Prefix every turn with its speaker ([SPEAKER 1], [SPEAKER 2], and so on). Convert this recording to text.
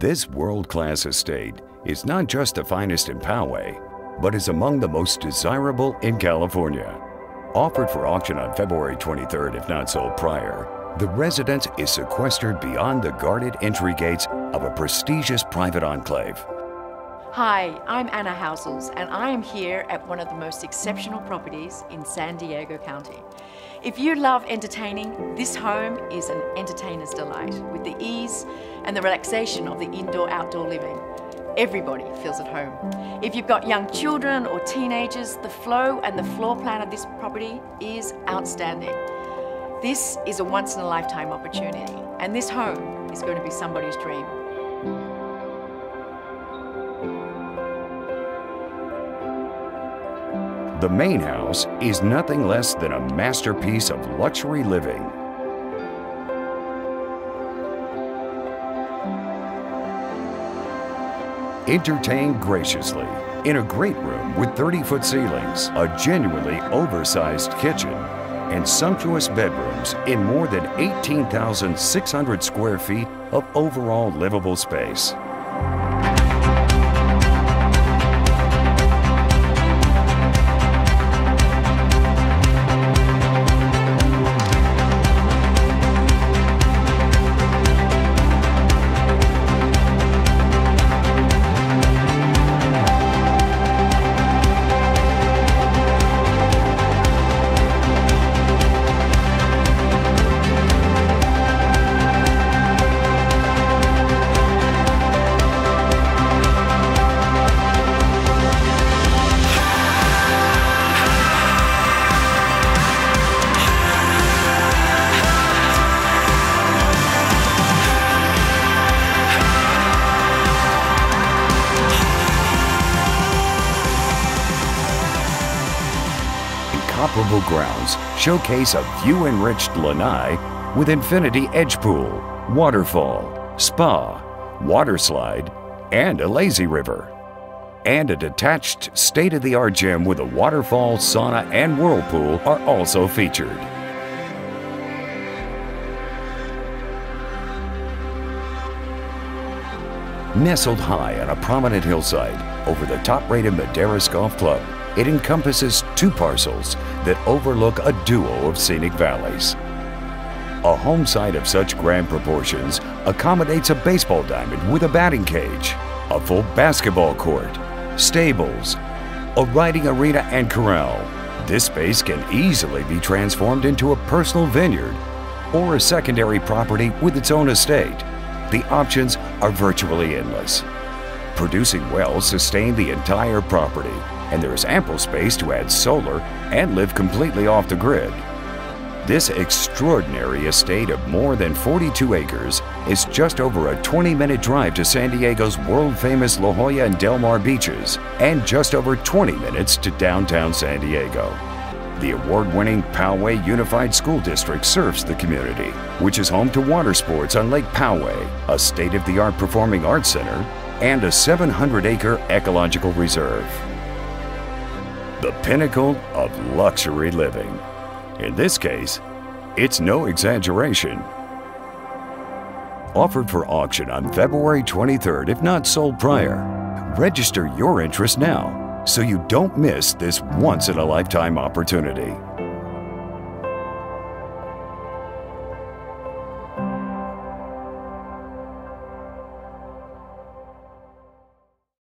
[SPEAKER 1] This world-class estate is not just the finest in Poway, but is among the most desirable in California. Offered for auction on February 23rd, if not sold prior, the residence is sequestered beyond the guarded entry gates of a prestigious private enclave.
[SPEAKER 2] Hi, I'm Anna Housels, and I am here at one of the most exceptional properties in San Diego County. If you love entertaining, this home is an entertainer's delight with the ease and the relaxation of the indoor-outdoor living. Everybody feels at home. If you've got young children or teenagers, the flow and the floor plan of this property is outstanding. This is a once-in-a-lifetime opportunity, and this home is going to be somebody's dream.
[SPEAKER 1] The main house is nothing less than a masterpiece of luxury living. Entertain graciously in a great room with 30-foot ceilings, a genuinely oversized kitchen, and sumptuous bedrooms in more than 18,600 square feet of overall livable space. Incomparable grounds showcase a view-enriched lanai with infinity edge pool, waterfall, spa, water slide, and a lazy river. And a detached state-of-the-art gym with a waterfall, sauna, and whirlpool are also featured. Nestled high on a prominent hillside over the top-rated Maderas Golf Club, it encompasses two parcels that overlook a duo of scenic valleys. A home site of such grand proportions accommodates a baseball diamond with a batting cage, a full basketball court, stables, a riding arena and corral. This space can easily be transformed into a personal vineyard or a secondary property with its own estate. The options are virtually endless. Producing wells sustain the entire property, and there is ample space to add solar and live completely off the grid. This extraordinary estate of more than 42 acres is just over a 20-minute drive to San Diego's world-famous La Jolla and Del Mar beaches and just over 20 minutes to downtown San Diego. The award-winning Poway Unified School District serves the community, which is home to water sports on Lake Poway, a state-of-the-art performing arts center, and a 700-acre ecological reserve. The pinnacle of luxury living. In this case, it's no exaggeration. Offered for auction on February 23rd, if not sold prior. Register your interest now so you don't miss this once-in-a-lifetime opportunity.